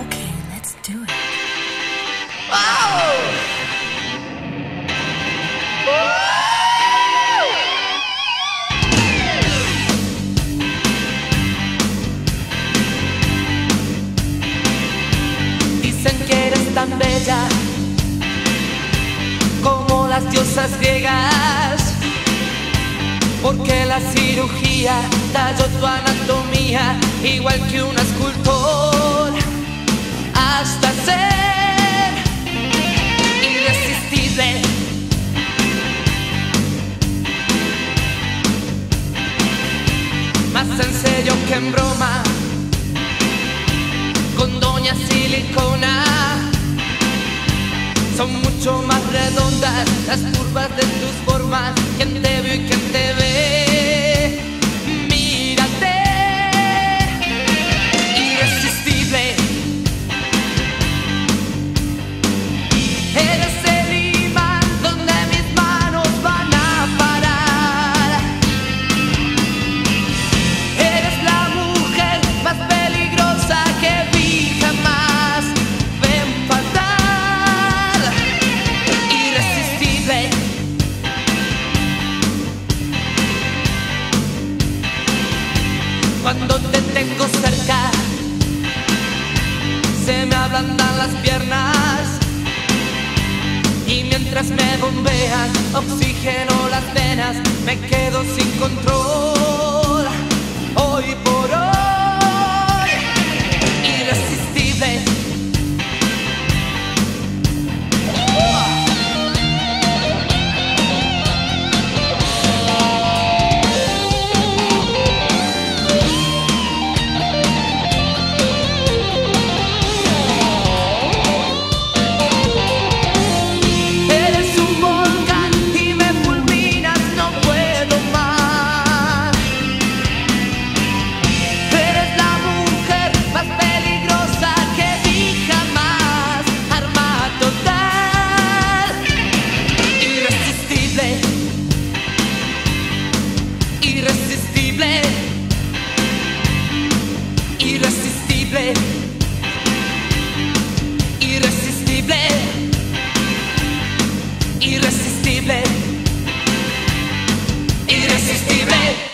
Okay, let's do it. Tan bella como las diosas griegas. Porque la cirugía talló tu anatomía igual que un escultor. En serio que en broma. Con doña silicona. Son mucho más redondas las curvas de tus formas. Quien te vio y quien te ve Cuando te tengo cerca, se me ablandan las piernas. Y mientras me bombean oxígeno las venas, me quedo sin control. irresistible.